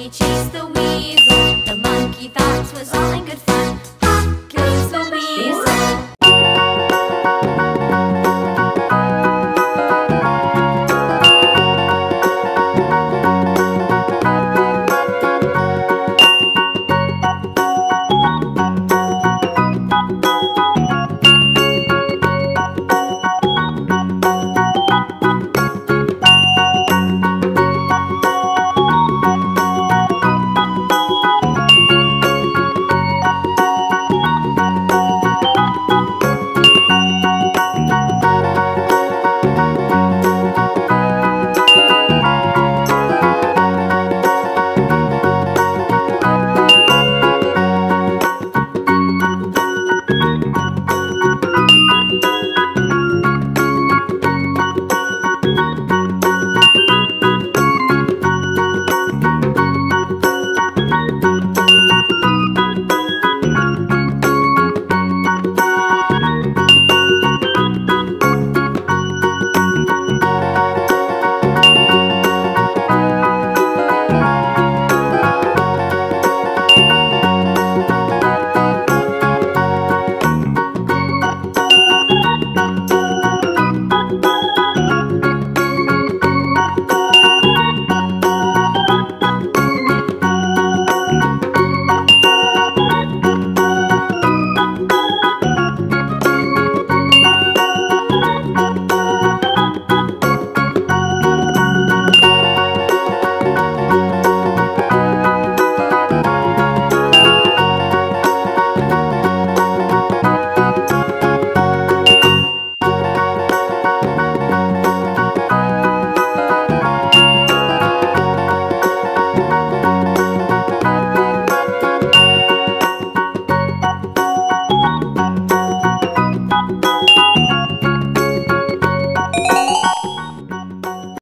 He chased the weasel. The monkey thought was all.